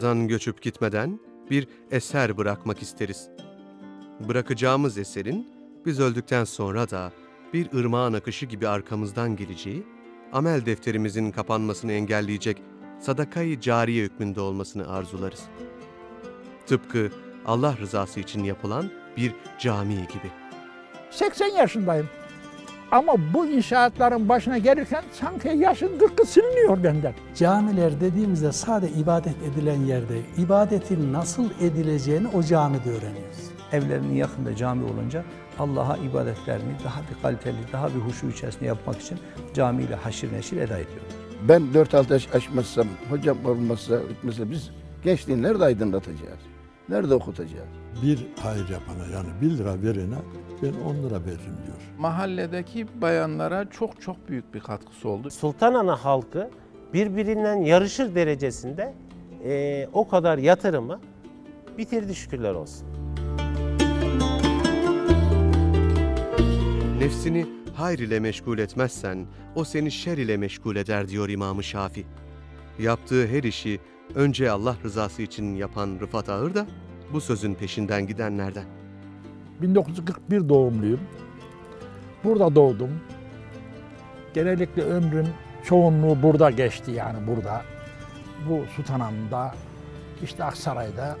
dünyadan göçüp gitmeden bir eser bırakmak isteriz. Bırakacağımız eserin biz öldükten sonra da bir ırmağın akışı gibi arkamızdan geleceği, amel defterimizin kapanmasını engelleyecek sadakayı cariye hükmünde olmasını arzularız. Tıpkı Allah rızası için yapılan bir cami gibi. 80 yaşındayım. Ama bu inşaatların başına gelirken sanki yaşın 40'ı siliniyor benden. Camiler dediğimizde sadece ibadet edilen yerde, ibadetin nasıl edileceğini o camide öğreniyoruz. Evlerinin yakında cami olunca Allah'a ibadetlerini daha bir kaliteli, daha bir huşu içerisinde yapmak için camiyle haşir neşir eda ediyorlar. Ben 4-6 yaş aşmazsam, hocam olmazsa, biz gençliği nerede aydınlatacağız? Nerede okutacağız? Bir hayır yapana yani 1 lira verene ben 10 lira veririm diyor. Mahalledeki bayanlara çok çok büyük bir katkısı oldu. Sultanana halkı birbirinden yarışır derecesinde eee, o kadar yatırımı bitirdi şükürler olsun. Nefsini hayr ile meşgul etmezsen, o seni şer ile meşgul eder diyor İmam-ı Şafi. Yaptığı her işi önce Allah rızası için yapan Rıfat Ağır da bu sözün peşinden gidenlerden. 1941 doğumluyum. Burada doğdum. Genellikle ömrüm çoğunluğu burada geçti yani burada. Bu Sultanahmet'te, işte Aksaray'da.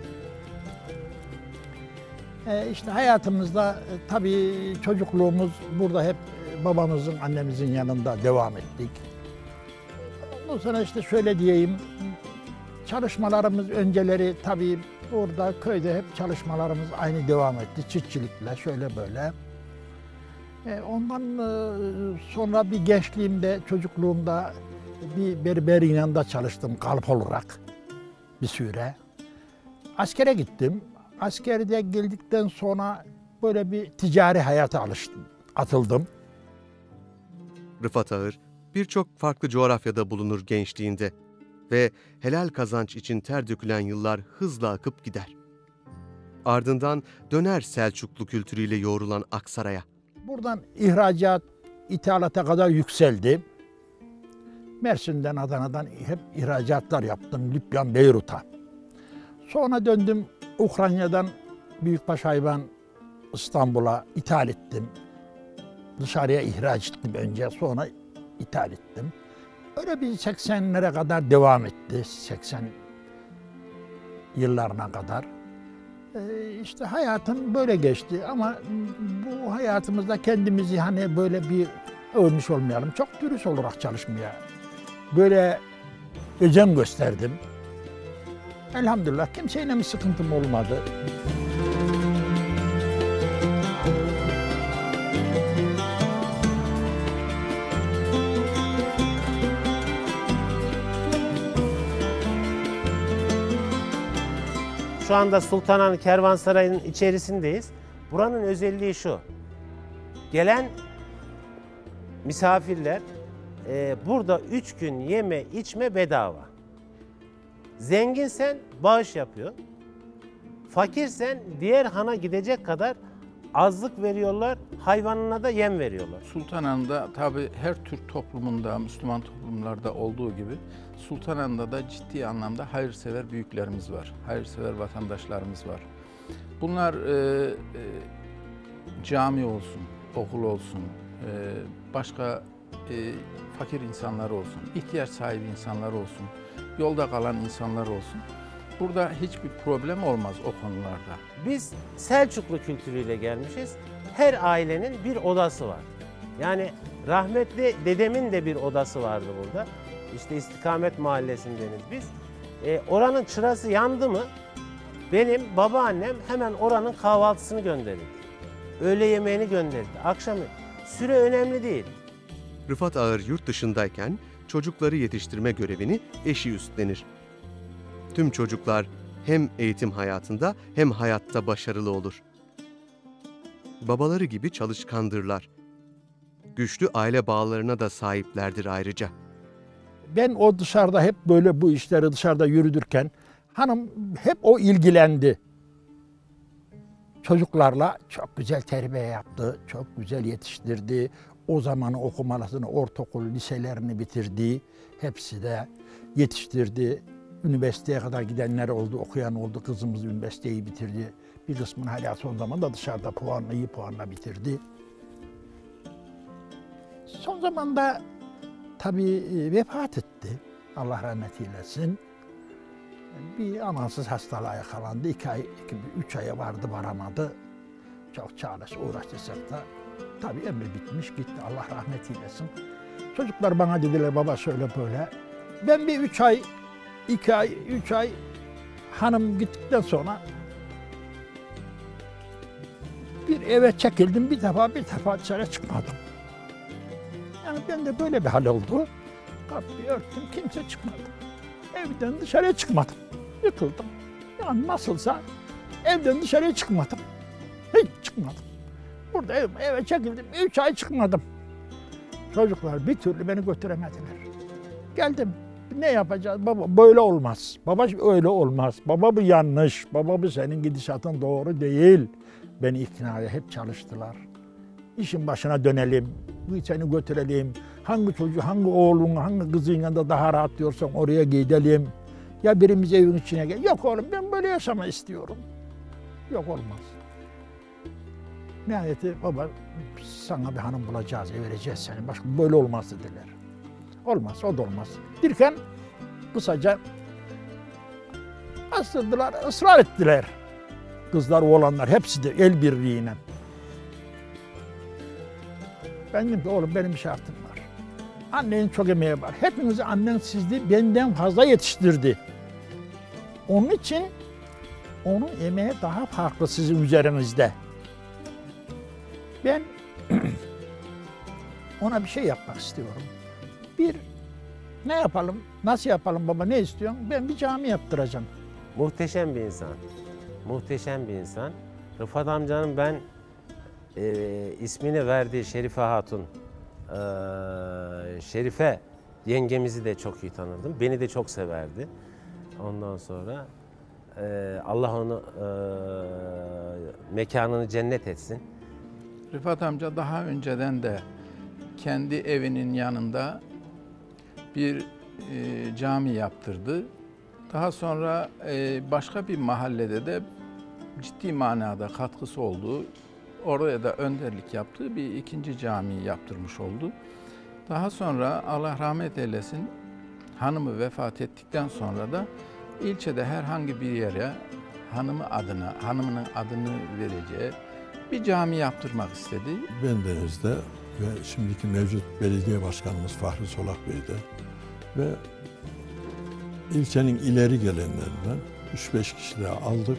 E, işte hayatımızda e, tabii çocukluğumuz burada hep e, babamızın, annemizin yanında devam ettik. Ondan sonra işte şöyle diyeyim, çalışmalarımız önceleri tabii burada köyde hep çalışmalarımız aynı devam etti. Çiftçilikle şöyle böyle. E, ondan e, sonra bir gençliğimde, çocukluğumda bir berber yanında çalıştım kalp olarak bir süre. Askere gittim. Askerde geldikten sonra böyle bir ticari hayata alıştım, atıldım. Rıfat Ağır birçok farklı coğrafyada bulunur gençliğinde ve helal kazanç için ter dökülen yıllar hızla akıp gider. Ardından döner Selçuklu kültürüyle yoğrulan Aksaray'a. Buradan ihracat, ithalata kadar yükseldi. Mersin'den, Adana'dan hep ihracatlar yaptım. Lübnan, Beyrut'a. Sonra döndüm Ukrayna'dan büyükbaş hayvan İstanbul'a ithal ettim. Dışarıya ihraç ettim önce, sonra ithal ettim. Öyle bir 80'lere kadar devam etti. 80 yıllarına kadar. Ee, işte hayatım böyle geçti ama bu hayatımızda kendimizi hani böyle bir övmüş olmayalım. Çok dürüst olarak çalışmaya böyle özen gösterdim. Elhamdülillah kimseyle bir sıkıntım olmadı. Şu anda Sultanahmet Kervansarayı'nın içerisindeyiz. Buranın özelliği şu. Gelen misafirler e, burada üç gün yeme içme bedava. Zenginsen bağış yapıyor. Fakirsen diğer hana gidecek kadar azlık veriyorlar, hayvanına da yem veriyorlar. Sultanahmet'te tabi her Türk toplumunda, Müslüman toplumlarda olduğu gibi Sultanahmet'te da ciddi anlamda hayırsever büyüklerimiz var. Hayırsever vatandaşlarımız var. Bunlar e, e, cami olsun, okul olsun, e, başka e, fakir insanlar olsun, ihtiyaç sahibi insanlar olsun, yolda kalan insanlar olsun. Burada hiçbir problem olmaz o konularda. Biz Selçuklu kültürüyle gelmişiz. Her ailenin bir odası var. Yani rahmetli dedemin de bir odası vardı burada. İşte İstikamet Mahallesi'ndeniz biz. E, oranın çırası yandı mı benim babaannem hemen oranın kahvaltısını gönderirdi. Öğle yemeğini gönderirdi. Akşamı. Süre önemli değil. Rıfat Ağır yurt dışındayken çocukları yetiştirme görevini eşi üstlenir. Tüm çocuklar hem eğitim hayatında hem hayatta başarılı olur. Babaları gibi çalışkandırlar. Güçlü aile bağlarına da sahiplerdir ayrıca. Ben o dışarıda hep böyle bu işleri dışarıda yürüdürken hanım hep o ilgilendi. Çocuklarla çok güzel terbiye yaptı, çok güzel yetiştirdi. O zamanı okumalarını, ortaokul liselerini bitirdi. Hepsi de yetiştirdi. Üniversiteye kadar gidenler oldu, okuyan oldu. Kızımız üniversiteyi bitirdi. Bir kısmını hala son zamanda dışarıda puanla, iyi puanla bitirdi. Son zamanda tabii e, vefat etti. Allah rahmet eylesin. Bir amansız hastalığa yakalandı. İki ay, iki, üç aya vardı varamadı. Çok çaresi uğraştıysak da tabii ömrü bitmiş gitti. Allah rahmet eylesin. Çocuklar bana dediler baba şöyle böyle. Ben bir üç ay, iki ay, üç ay hanım gittikten sonra bir eve çekildim bir defa bir defa dışarı çıkmadım. Yani ben de böyle bir hal oldu. Kapıyı örttüm kimse çıkmadı. Evden dışarıya çıkmadım. Yıkıldım. Yani nasılsa evden dışarıya çıkmadım. Hiç çıkmadım. Burada ev, eve çekildim. Üç ay çıkmadım. Çocuklar bir türlü beni götüremediler. Geldim. Ne yapacağız? Baba böyle olmaz. Baba öyle olmaz. Baba bu yanlış. Baba bu senin gidişatın doğru değil. Beni iknaya hep çalıştılar. İşin başına dönelim. Seni götürelim. Hangi çocuğu, hangi oğlun, hangi kızın yanında daha rahat diyorsan oraya gidelim. Ya birimiz evin içine gel. Yok oğlum ben böyle yaşama istiyorum. Yok olmaz. Nihayeti baba sana bir hanım bulacağız, vereceğiz seni. Başka böyle olmaz dediler. Olmaz, o da olmaz. Dirken kısaca astırdılar, ısrar ettiler. Kızlar, oğlanlar hepsi de el birliğiyle. Ben dedim ki oğlum benim bir şartım var. Annenin çok emeği var. Hepinizi annen sizdi, benden fazla yetiştirdi. Onun için onun emeği daha farklı sizin üzerinizde. Ben ona bir şey yapmak istiyorum. Bir, ne yapalım, nasıl yapalım baba, ne istiyorsun? Ben bir cami yaptıracağım. Muhteşem bir insan. Muhteşem bir insan. Rıfat amcanın ben e, ismini verdiği Şerife Hatun, e, Şerife yengemizi de çok iyi tanırdım. Beni de çok severdi. Ondan sonra e, Allah onu e, mekanını cennet etsin. Rıfat amca daha önceden de kendi evinin yanında bir e, cami yaptırdı. Daha sonra e, başka bir mahallede de ciddi manada katkısı olduğu, oraya da önderlik yaptığı bir ikinci cami yaptırmış oldu. Daha sonra Allah rahmet eylesin hanımı vefat ettikten sonra da ilçede herhangi bir yere hanımı adına, hanımının adını vereceği bir cami yaptırmak istedi. Bendeniz'de ve şimdiki mevcut belediye başkanımız Fahri Solak Bey'de ve ilçenin ileri gelenlerinden 3-5 kişi daha aldık.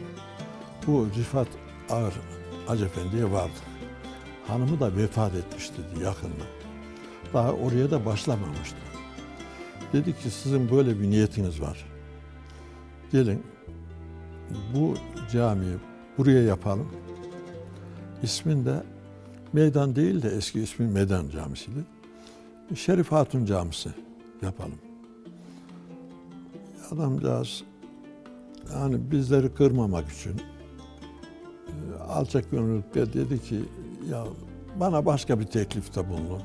Bu Rifat Ağar Hacı Efendi'ye vardık. Hanımı da vefat etmişti yakında. Daha oraya da başlamamıştı. Dedi ki sizin böyle bir niyetiniz var. Gelin bu camiyi buraya yapalım. İsmin de Meydan değil de eski ismi Meydan Camisi'ydi. Şerif Hatun Camisi yapalım. Adamcağız yani bizleri kırmamak için e, alçak gönüllükle dedi ki ya bana başka bir teklifte bulunun.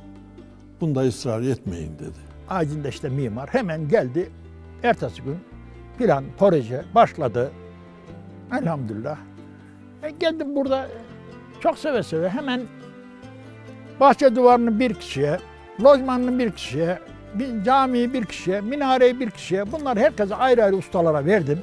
Bunda ısrar etmeyin dedi. Acilde işte mimar hemen geldi. Ertesi gün plan, proje başladı. Elhamdülillah. E geldim burada çok seve seve hemen bahçe duvarını bir kişiye, lojmanını bir kişiye, bir camiyi bir kişiye, minareyi bir kişiye bunlar herkese ayrı ayrı ustalara verdim.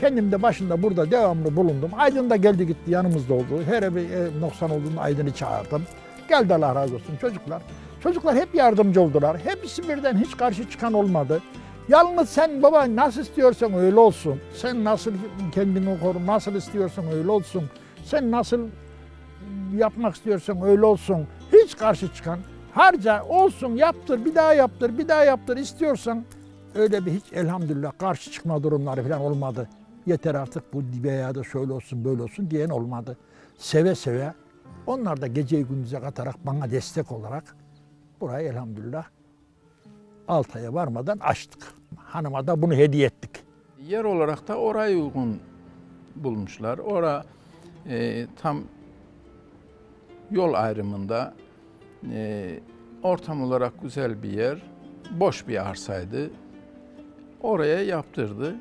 Kendim de başında burada devamlı bulundum. Aydın da geldi gitti yanımızda oldu. Her bir e, noksan olduğunda Aydın'ı çağırdım. Geldi Allah razı olsun çocuklar. Çocuklar hep yardımcı oldular. Hepsi birden hiç karşı çıkan olmadı. Yalnız sen baba nasıl istiyorsan öyle olsun. Sen nasıl kendini koru, nasıl istiyorsan öyle olsun. Sen nasıl yapmak istiyorsan öyle olsun. Hiç karşı çıkan harca olsun yaptır bir daha yaptır bir daha yaptır istiyorsan öyle bir hiç elhamdülillah karşı çıkma durumları falan olmadı. Yeter artık bu veya da şöyle olsun böyle olsun diyen olmadı. Seve seve onlar da geceyi gündüze katarak bana destek olarak burayı elhamdülillah Altay'a varmadan açtık. Hanıma da bunu hediye ettik. Yer olarak da orayı uygun bulmuşlar. Ora e, tam yol ayrımında e, ortam olarak güzel bir yer. Boş bir arsaydı. Oraya yaptırdı.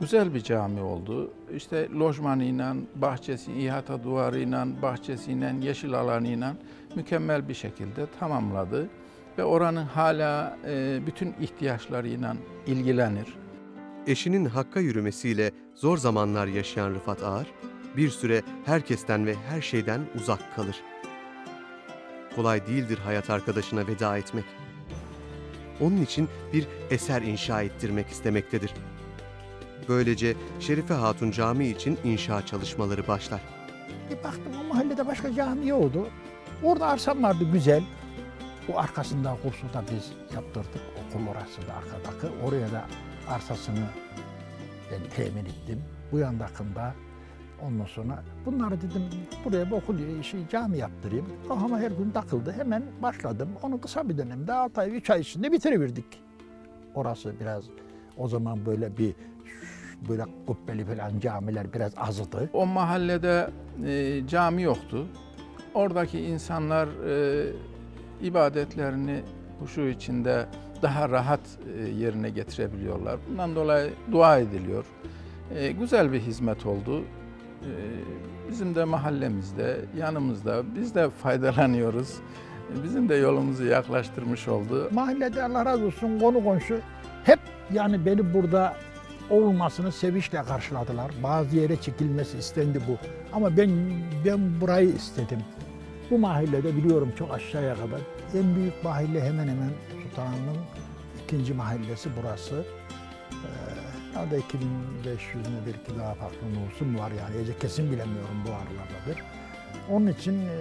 Güzel bir cami oldu. İşte lojmanıyla, bahçesi, ihata duvarıyla, bahçesiyle, yeşil alanıyla mükemmel bir şekilde tamamladı. Ve oranın hala e, bütün ihtiyaçlarıyla ilgilenir. Eşinin hakka yürümesiyle zor zamanlar yaşayan Rıfat Ağar, bir süre herkesten ve her şeyden uzak kalır. Kolay değildir hayat arkadaşına veda etmek. Onun için bir eser inşa ettirmek istemektedir. Böylece Şerife Hatun Camii için inşa çalışmaları başlar. Bir baktım o mahallede başka cami yoktu. Orada arsam vardı güzel. O arkasında kursu da biz yaptırdık. Okul orası da arkadaki. Oraya da arsasını ben temin ettim. Bu yandakında ondan sonra bunları dedim buraya okul şey, cami yaptırayım. Kafama her gün takıldı. Hemen başladım. Onu kısa bir dönemde 6 ay 3 ay içinde bitiriverdik. Orası biraz o zaman böyle bir böyle kubbeli falan camiler biraz azdı. O mahallede e, cami yoktu. Oradaki insanlar e, ibadetlerini huşu içinde daha rahat e, yerine getirebiliyorlar. Bundan dolayı dua ediliyor. E, güzel bir hizmet oldu. E, bizim de mahallemizde, yanımızda biz de faydalanıyoruz. Bizim de yolumuzu yaklaştırmış oldu. Mahallede Allah razı olsun konu komşu hep yani beni burada olmasını sevinçle karşıladılar. Bazı yere çekilmesi istendi bu. Ama ben ben burayı istedim. Bu mahallede biliyorum çok aşağıya kadar en büyük mahalle hemen hemen Sultanahmet'in ikinci mahallesi burası. Ee, ya da 2500 mü belki daha farklı nüfusum var yani. Ece kesin bilemiyorum bu aralardadır. Onun için e,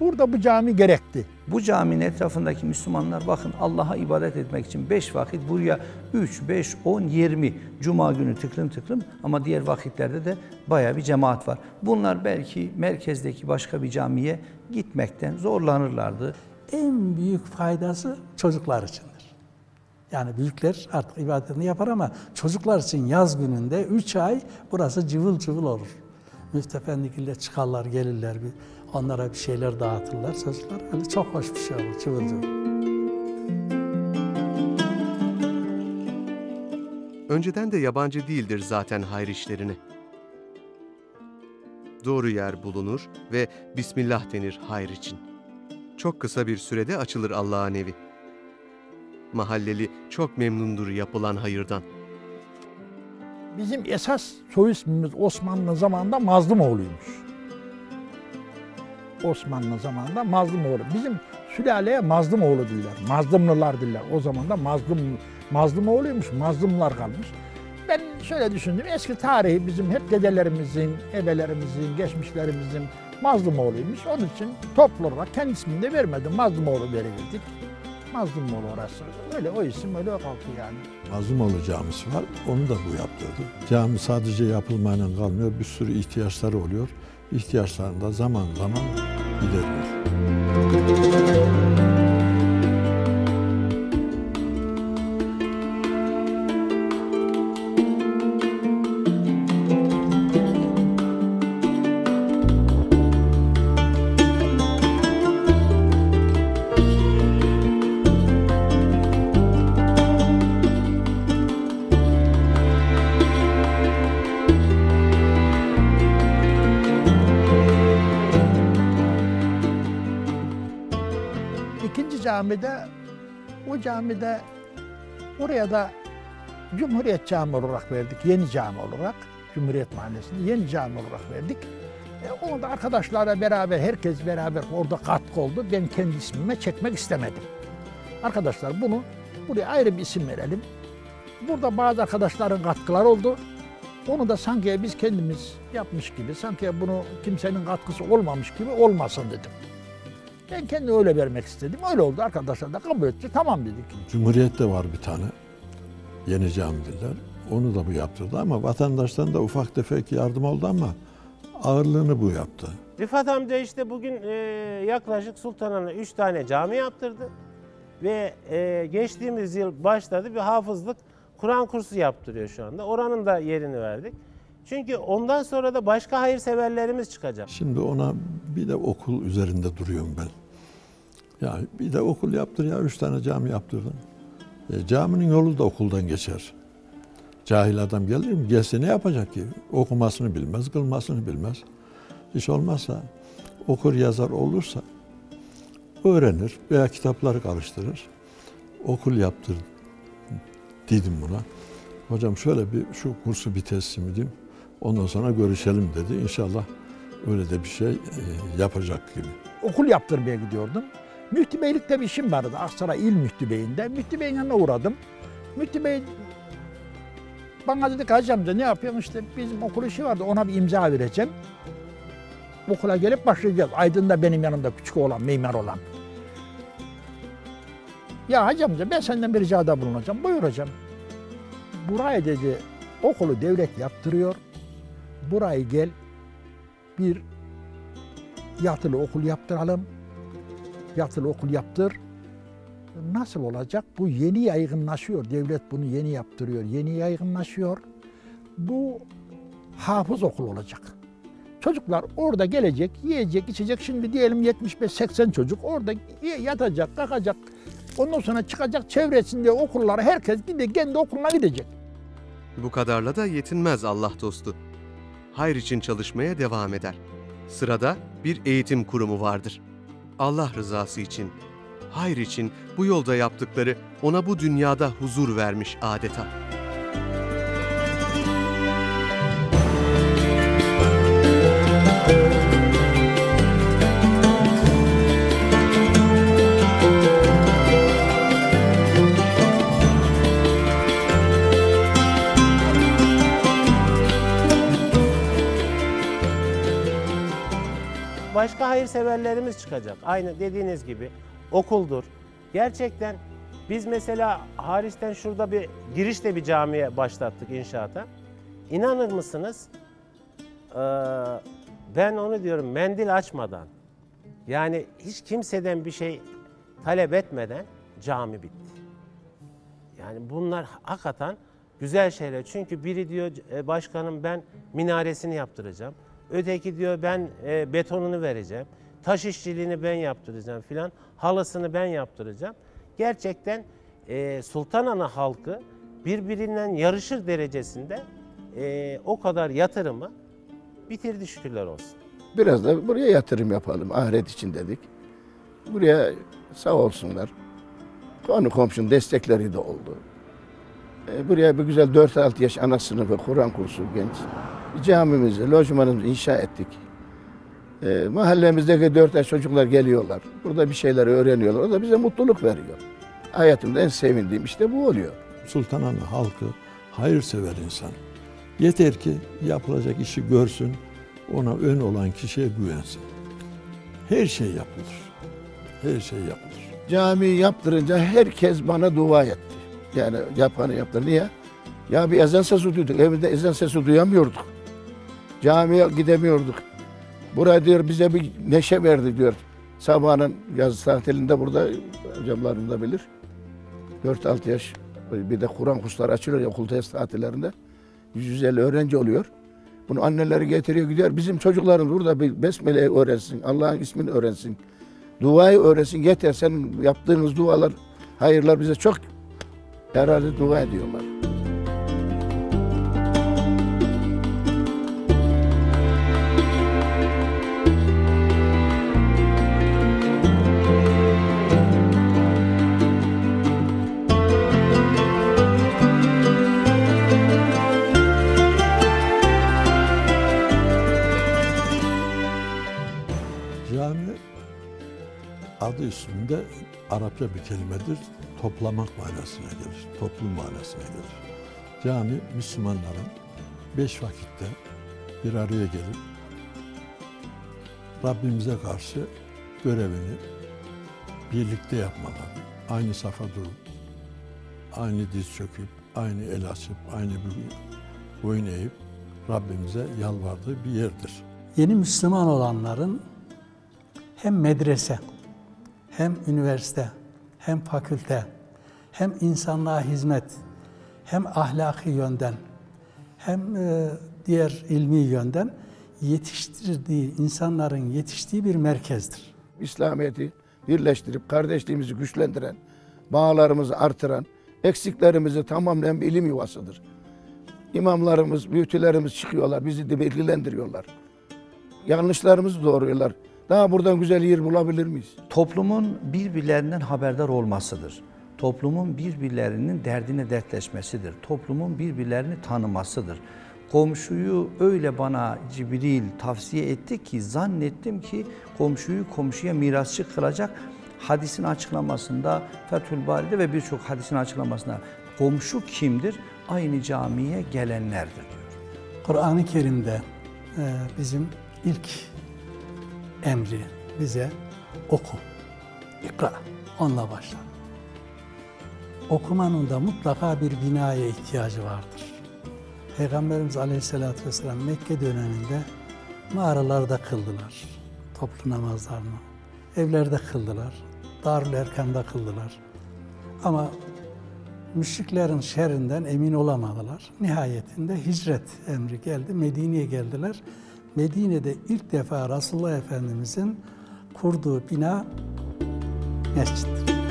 burada bu cami gerekti. Bu caminin etrafındaki Müslümanlar bakın Allah'a ibadet etmek için beş vakit buraya 3, 5, 10, 20 Cuma günü tıklım tıklım ama diğer vakitlerde de baya bir cemaat var. Bunlar belki merkezdeki başka bir camiye gitmekten zorlanırlardı. En büyük faydası çocuklar içindir. Yani büyükler artık ibadetini yapar ama çocuklar için yaz gününde 3 ay burası cıvıl cıvıl olur. Müftefendikiyle çıkarlar, gelirler, bir, onlara bir şeyler dağıtırlar. Çocuklar öyle çok hoş bir şey olur, cıvıl cıvıl. Önceden de yabancı değildir zaten hayır işlerine. Doğru yer bulunur ve Bismillah denir hayır için. Çok kısa bir sürede açılır Allah'ın evi. Mahalleli çok memnundur yapılan hayırdan. Bizim esas soy ismimiz Osmanlı zamanında Mazlumoğlu'ymuş. Osmanlı zamanında Mazlumoğlu. Bizim sülaleye Mazlumoğlu diller. Mazlumlular diller. O zaman da Mazlum, Mazlumoğlu'ymuş. Mazlumlar kalmış. Ben şöyle düşündüm. Eski tarihi bizim hep dedelerimizin, ebelerimizin, geçmişlerimizin Mazlumoğlu'ymuş. Onun için toplu olarak kendi ismini de vermedim. Mazlumoğlu verildik. Mazlumoğlu orası. Öyle o isim öyle kalktı yani. Mazumoğlu Camisi var. Onu da bu yaptırdı. Cami sadece yapılmayla kalmıyor. Bir sürü ihtiyaçları oluyor. İhtiyaçlarını da zaman zaman giderilir. Camide, o camide oraya da Cumhuriyet Cami olarak verdik, yeni cami olarak. Cumhuriyet Mahallesi'nde yeni cami olarak verdik. E, onu da arkadaşlarla beraber, herkes beraber orada katkı oldu. Ben kendi ismime çekmek istemedim. Arkadaşlar bunu buraya ayrı bir isim verelim. Burada bazı arkadaşların katkıları oldu. Onu da sanki biz kendimiz yapmış gibi, sanki bunu kimsenin katkısı olmamış gibi olmasın dedim. Ben kendi öyle vermek istedim. Öyle oldu. Arkadaşlar da kabul etti. Tamam dedik. Cumhuriyet'te var bir tane. Yeni camidiler. Onu da bu yaptırdı ama vatandaştan da ufak tefek yardım oldu ama ağırlığını bu yaptı. Rifat amca işte bugün e, yaklaşık Sultanahmet'e 3 tane cami yaptırdı. Ve e, geçtiğimiz yıl başladı bir hafızlık Kur'an kursu yaptırıyor şu anda. Oranın da yerini verdik. Çünkü ondan sonra da başka hayırseverlerimiz çıkacak. Şimdi ona bir de okul üzerinde duruyorum ben. Ya bir de okul yaptır ya üç tane cami yaptırdın. E, caminin yolu da okuldan geçer. Cahil adam gelir mi? Gelse ne yapacak ki? Okumasını bilmez, kılmasını bilmez. Hiç olmazsa okur yazar olursa öğrenir veya kitapları karıştırır. Okul yaptır dedim buna. Hocam şöyle bir şu kursu bir teslim edeyim. Ondan sonra görüşelim dedi. İnşallah öyle de bir şey e, yapacak gibi. okul yaptırmaya gidiyordum. Müftü Beylik'te bir işim vardı Aksaray İl Müftü Bey'inde. Müftü yanına uğradım. Müftü Bey bana dedi ki Hacı ne yapıyorsun işte bizim okul işi vardı ona bir imza vereceğim. Okula gelip başlayacağız. Aydın'da benim yanımda küçük olan, mimar olan. Ya Hacı ben senden bir ricada bulunacağım. Buyur hocam. Buraya dedi okulu devlet yaptırıyor. Burayı gel bir yatılı okul yaptıralım. Yatılı okul yaptır. Nasıl olacak? Bu yeni yaygınlaşıyor. Devlet bunu yeni yaptırıyor. Yeni yaygınlaşıyor. Bu hafız okul olacak. Çocuklar orada gelecek, yiyecek, içecek. Şimdi diyelim 75-80 çocuk orada yatacak, kalkacak. Ondan sonra çıkacak çevresinde okullara herkes gidecek, kendi okuluna gidecek. Bu kadarla da yetinmez Allah dostu. Hayır için çalışmaya devam eder. Sırada bir eğitim kurumu vardır. Allah rızası için, hayır için bu yolda yaptıkları ona bu dünyada huzur vermiş adeta. Başka hayırseverlerimiz çıkacak. Aynı dediğiniz gibi okuldur. Gerçekten biz mesela hariçten şurada bir girişte bir camiye başlattık inşaata. İnanır mısınız? Ee, ben onu diyorum mendil açmadan yani hiç kimseden bir şey talep etmeden cami bitti. Yani bunlar hakikaten güzel şeyler. Çünkü biri diyor "E, başkanım ben minaresini yaptıracağım. Öteki diyor ben e, betonunu vereceğim. Taş işçiliğini ben yaptıracağım filan. Halısını ben yaptıracağım. Gerçekten e, Sultanana halkı birbirinden yarışır derecesinde e, o kadar yatırımı bitirdi şükürler olsun. Biraz da buraya yatırım yapalım ahiret için dedik. Buraya sağ olsunlar. Konu komşunun destekleri de oldu. E, buraya bir güzel 4-6 yaş ana sınıfı, Kur'an kursu genç. Camimizi, lojmanımızı inşa ettik. E, mahallemizdeki 4 yaş çocuklar geliyorlar. Burada bir şeyler öğreniyorlar. O da bize mutluluk veriyor. Hayatımda en sevindiğim işte bu oluyor. Sultanahmet halkı hayırsever insan. Yeter ki yapılacak işi görsün, ona ön olan kişiye güvensin. Her şey yapılır. Her şey yapılır. Cami yaptırınca herkes bana dua etti. Yani yapanı yaptı. Niye? Ya bir ezan sesi duyduk. Evimizde ezan sesi duyamıyorduk. Camiye gidemiyorduk. Buraya diyor bize bir neşe verdi diyor. Sabahın yaz tatilinde burada hocamlarım da bilir. 4-6 yaş bir de Kur'an kursları açılıyor ya okul test tatillerinde. 150 öğrenci oluyor. Bunu anneleri getiriyor gidiyor. Bizim çocuklarımız burada bir besmeleyi öğrensin. Allah'ın ismini öğrensin. Duayı öğrensin. Yeter senin yaptığınız dualar, hayırlar bize çok herhalde dua ediyorlar. Arapça bir kelimedir. Toplamak manasına gelir. Toplum manasına gelir. Cami Müslümanların beş vakitte bir araya gelip Rabbimize karşı görevini birlikte yapmaları, aynı safa durup, aynı diz çöküp, aynı el açıp, aynı bir boyun eğip Rabbimize yalvardığı bir yerdir. Yeni Müslüman olanların hem medrese, hem üniversite, hem fakülte, hem insanlığa hizmet, hem ahlaki yönden, hem e, diğer ilmi yönden yetiştirdiği, insanların yetiştiği bir merkezdir. İslamiyet'i birleştirip kardeşliğimizi güçlendiren, bağlarımızı artıran Eksiklerimizi tamamlayan bir ilim yuvasıdır. İmamlarımız, büyütülerimiz çıkıyorlar, bizi de bilgilendiriyorlar. Yanlışlarımızı doğruyorlar. Daha buradan güzel yer bulabilir miyiz? Toplumun birbirlerinden haberdar olmasıdır. Toplumun birbirlerinin derdine dertleşmesidir. Toplumun birbirlerini tanımasıdır. Komşuyu öyle bana Cibril tavsiye etti ki zannettim ki komşuyu komşuya mirasçı kılacak. Hadisin açıklamasında Fethül Bari'de ve birçok hadisin açıklamasında komşu kimdir? Aynı camiye gelenlerdir diyor. Kur'an-ı Kerim'de e, bizim ilk emri bize oku, ikra, onunla başla. Okumanın da mutlaka bir binaya ihtiyacı vardır. Peygamberimiz Aleyhisselatü Vesselam Mekke döneminde mağaralarda kıldılar toplu namazlarını. Evlerde kıldılar, Darül Erkam'da kıldılar. Ama müşriklerin şerrinden emin olamadılar. Nihayetinde hicret emri geldi, Medine'ye geldiler. Medine'de ilk defa Resulullah Efendimizin kurduğu bina mescittir.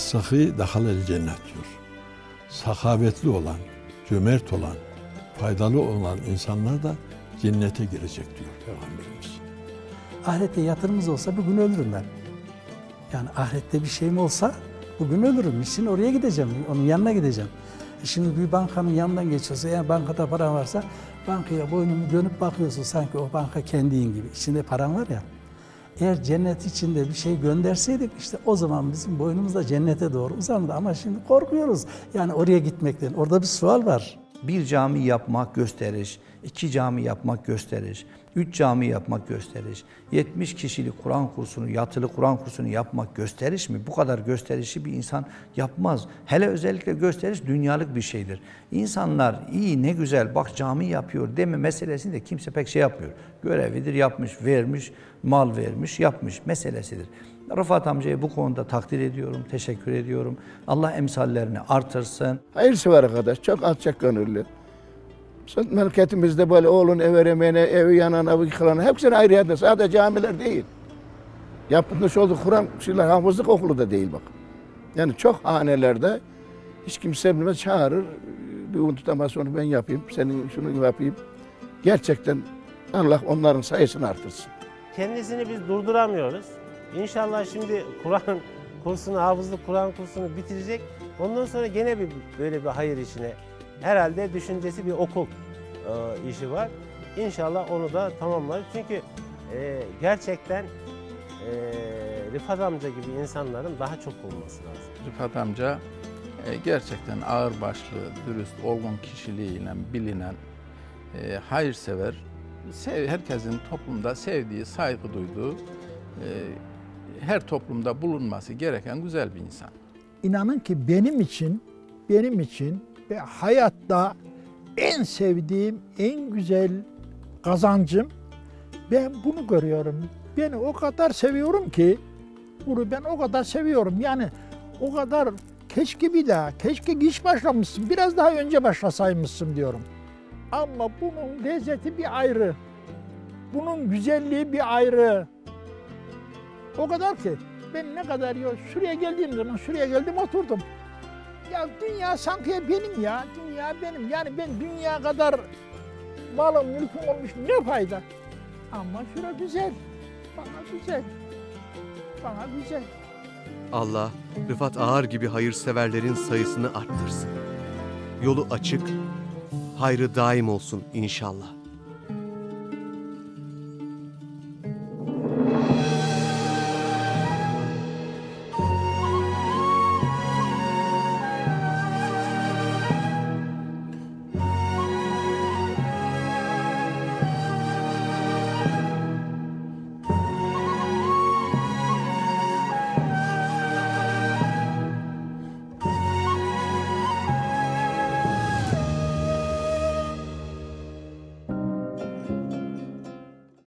Es-sahi dahalel cennet diyor. Sakavetli olan, cömert olan, faydalı olan insanlar da cennete girecek diyor Peygamberimiz. Ahirette yatırımız olsa bugün ölürüm ben. Yani ahirette bir şeyim olsa bugün ölürüm. İşin oraya gideceğim, onun yanına gideceğim. E şimdi bir bankanın yanından geçiyorsa, eğer bankada paran varsa bankaya boynumu dönüp bakıyorsun sanki o banka kendin gibi. İçinde paran var ya. Eğer cennet içinde bir şey gönderseydik işte o zaman bizim boynumuz da cennete doğru uzandı. Ama şimdi korkuyoruz yani oraya gitmekten. Orada bir sual var. Bir cami yapmak gösteriş, iki cami yapmak gösteriş, üç cami yapmak gösteriş, 70 kişilik Kur'an kursunu, yatılı Kur'an kursunu yapmak gösteriş mi? Bu kadar gösterişi bir insan yapmaz. Hele özellikle gösteriş dünyalık bir şeydir. İnsanlar iyi ne güzel bak cami yapıyor deme meselesini de kimse pek şey yapmıyor. Görevidir yapmış, vermiş, mal vermiş, yapmış meselesidir. Rıfat amcayı bu konuda takdir ediyorum, teşekkür ediyorum. Allah emsallerini artırsın. Hayırsever arkadaş, çok alçak gönüllü. Memleketimizde böyle oğlun ev veremeyene, evi yanana, evi yıkılana hepsine ayrı yerde. Sadece camiler değil. Yapılmış olduğu Kur'an şeyler, hafızlık okulu da değil bak. Yani çok hanelerde hiç kimse bilmez çağırır. Bir unutamaz onu ben yapayım, senin şunu yapayım. Gerçekten Allah onların sayısını artırsın. Kendisini biz durduramıyoruz. İnşallah şimdi Kur'an kursunu, hafızlık Kur'an kursunu bitirecek. Ondan sonra gene bir böyle bir hayır işine herhalde düşüncesi bir okul e, işi var. İnşallah onu da tamamlar. Çünkü e, gerçekten e, Rıfat amca gibi insanların daha çok olması lazım. Rıfat amca e, gerçekten ağırbaşlı, dürüst, olgun kişiliğiyle bilinen, e, hayırsever, sev, herkesin toplumda sevdiği, saygı duyduğu, e, her toplumda bulunması gereken güzel bir insan. İnanın ki benim için, benim için ve hayatta en sevdiğim, en güzel kazancım ben bunu görüyorum. Beni o kadar seviyorum ki bunu ben o kadar seviyorum. Yani o kadar keşke bir daha, keşke geç başlamışsın, biraz daha önce başlasaymışsın diyorum. Ama bunun lezzeti bir ayrı. Bunun güzelliği bir ayrı. O kadar ki ben ne kadar yok şuraya geldiğim zaman şuraya geldim oturdum. Ya dünya sanki benim ya, dünya benim. Yani ben dünya kadar malım, mülküm olmuş ne fayda? Ama şura güzel, bana güzel, bana güzel. Allah Rıfat Ağar gibi hayırseverlerin sayısını arttırsın. Yolu açık, hayrı daim olsun inşallah.